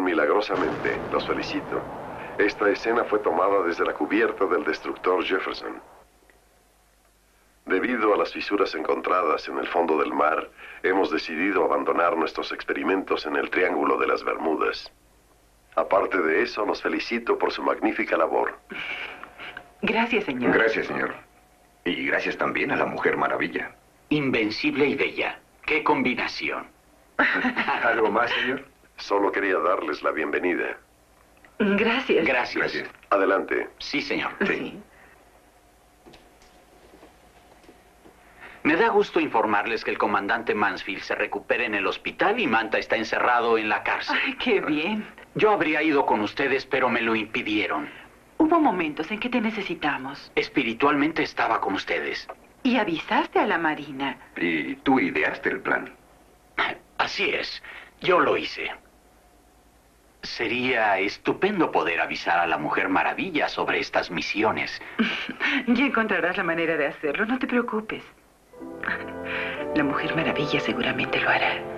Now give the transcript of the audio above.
milagrosamente. Los felicito. Esta escena fue tomada desde la cubierta del destructor Jefferson. Debido a las fisuras encontradas en el fondo del mar, hemos decidido abandonar nuestros experimentos en el Triángulo de las Bermudas. Aparte de eso, los felicito por su magnífica labor. Gracias, señor. Gracias, señor. Y gracias también a la Mujer Maravilla. Invencible y bella. ¡Qué combinación! ¿Algo más, señor? Solo quería darles la bienvenida. Gracias. Gracias. Gracias. Adelante. Sí, señor. Sí. Me da gusto informarles que el comandante Mansfield se recupera en el hospital y Manta está encerrado en la cárcel. Ay, qué bien. Yo habría ido con ustedes, pero me lo impidieron. Hubo momentos en que te necesitamos. Espiritualmente estaba con ustedes. Y avisaste a la Marina. Y tú ideaste el plan. Así es. Yo lo hice. Sería estupendo poder avisar a la Mujer Maravilla sobre estas misiones. Ya encontrarás la manera de hacerlo, no te preocupes. La Mujer Maravilla seguramente lo hará.